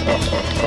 Oh, oh, oh.